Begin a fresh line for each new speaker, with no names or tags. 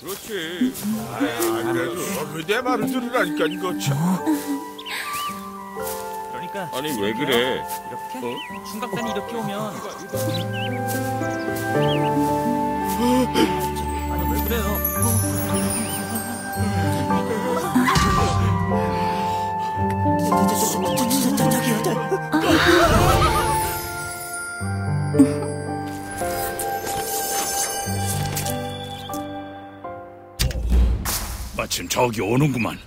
그렇지. 아, 그래도 내 말을 들으라니까 이거 참.
그러니까
아니 왜 그래?
이렇게
어?
중각단이 이렇게 오면 아니 왜 그래요?
마침 저기 오는구만.